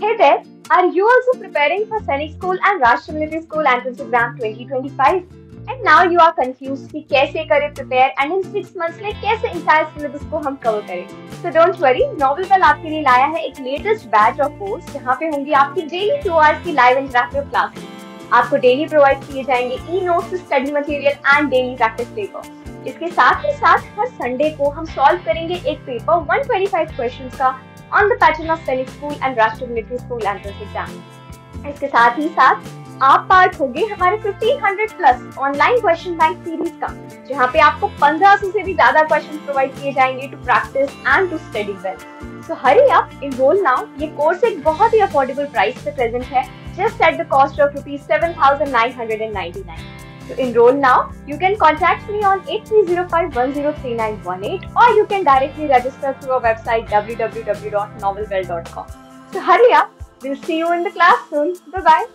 Hey there, are you also preparing for Sainik School and Rashtra Military School Entrance Exam 2025? And now you are confused कि कैसे करें prepare and in six months में कैसे entire syllabus को हम cover करें? So don't worry, Novel Bell आपके लिए लाया है एक latest batch of course जहाँ पे होंगी आपकी daily two hours की live interactive classes. आपको डेली प्रोवाइड किए जाएँगे notes study material and daily practice paper इसके साथ ही साथ हर संडे को हम सॉल्व करेंगे एक पेपर 125 क्वेश्चंस का on the pattern of Sainik school and Rashtriya military school entrance exam इसके साथ ही साथ, आप पार्ट होंगे हमारे 1500 plus online question bank series का, जहाँ पे आपको 1500 से भी ज़्यादा क्वेश्चन प्रोवाइड किए जाएँगे to practice and to study well so hurry up enroll now ये कोर्स एक बहुत ही अफोर्डेबल प्राइस पे प्रेजेंट है, just at the cost of rupees 7999 To enroll now, you can contact me on 8305103918 or you can directly register through our website www.novelwell.com. So hurry up, we'll see you in the class soon. Bye bye.